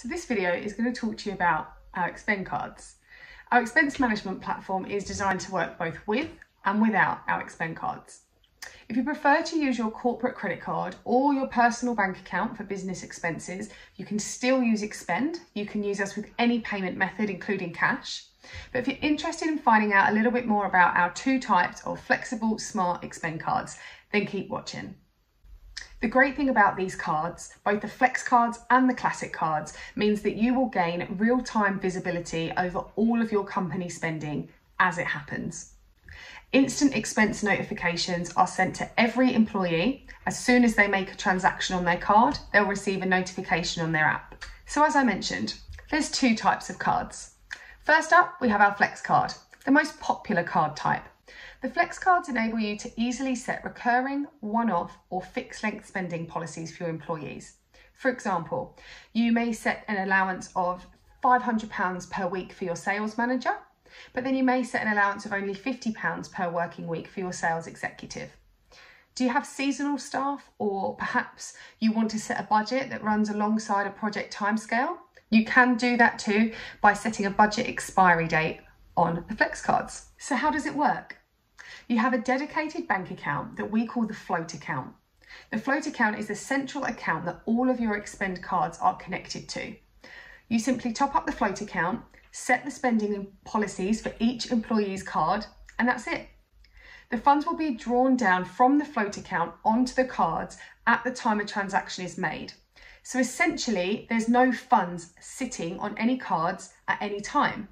So this video is going to talk to you about our Expend cards. Our expense management platform is designed to work both with and without our Expend cards. If you prefer to use your corporate credit card or your personal bank account for business expenses, you can still use Expend. You can use us with any payment method, including cash. But if you're interested in finding out a little bit more about our two types of flexible smart Expend cards, then keep watching. The great thing about these cards, both the Flex cards and the Classic cards, means that you will gain real-time visibility over all of your company spending as it happens. Instant expense notifications are sent to every employee. As soon as they make a transaction on their card, they'll receive a notification on their app. So as I mentioned, there's two types of cards. First up, we have our Flex card, the most popular card type. The Flex cards enable you to easily set recurring, one-off or fixed length spending policies for your employees. For example, you may set an allowance of £500 per week for your sales manager, but then you may set an allowance of only £50 per working week for your sales executive. Do you have seasonal staff or perhaps you want to set a budget that runs alongside a project timescale? You can do that too by setting a budget expiry date on the Flex cards. So how does it work? You have a dedicated bank account that we call the float account. The float account is the central account that all of your expend cards are connected to. You simply top up the float account, set the spending policies for each employee's card, and that's it. The funds will be drawn down from the float account onto the cards at the time a transaction is made. So essentially, there's no funds sitting on any cards at any time.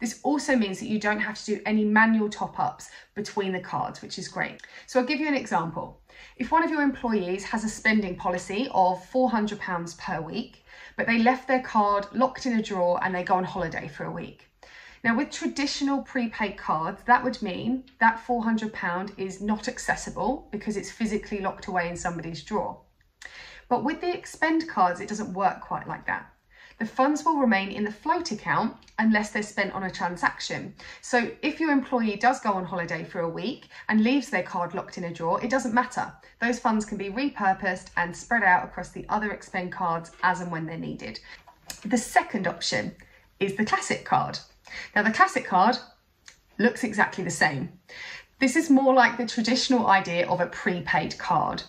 This also means that you don't have to do any manual top ups between the cards, which is great. So I'll give you an example. If one of your employees has a spending policy of £400 per week, but they left their card locked in a drawer and they go on holiday for a week. Now with traditional prepaid cards, that would mean that £400 is not accessible because it's physically locked away in somebody's drawer. But with the expend cards, it doesn't work quite like that the funds will remain in the float account unless they're spent on a transaction. So if your employee does go on holiday for a week and leaves their card locked in a drawer, it doesn't matter. Those funds can be repurposed and spread out across the other expend cards as and when they're needed. The second option is the classic card. Now the classic card looks exactly the same. This is more like the traditional idea of a prepaid card.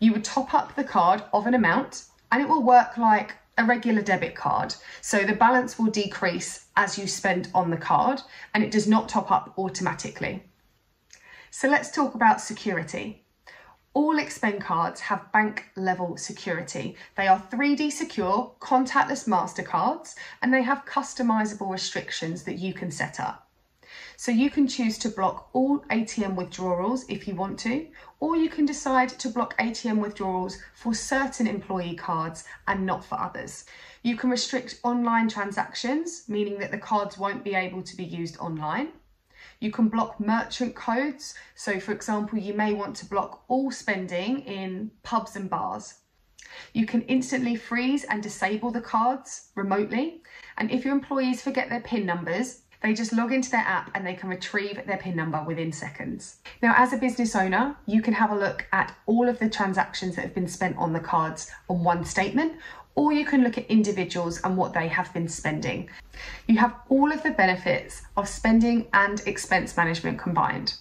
You would top up the card of an amount and it will work like a regular debit card. So the balance will decrease as you spend on the card and it does not top up automatically. So let's talk about security. All expend cards have bank level security. They are 3D secure, contactless MasterCards, and they have customizable restrictions that you can set up. So you can choose to block all ATM withdrawals if you want to, or you can decide to block ATM withdrawals for certain employee cards and not for others. You can restrict online transactions, meaning that the cards won't be able to be used online. You can block merchant codes. So for example, you may want to block all spending in pubs and bars. You can instantly freeze and disable the cards remotely. And if your employees forget their PIN numbers, they just log into their app and they can retrieve their PIN number within seconds. Now, as a business owner, you can have a look at all of the transactions that have been spent on the cards on one statement, or you can look at individuals and what they have been spending. You have all of the benefits of spending and expense management combined.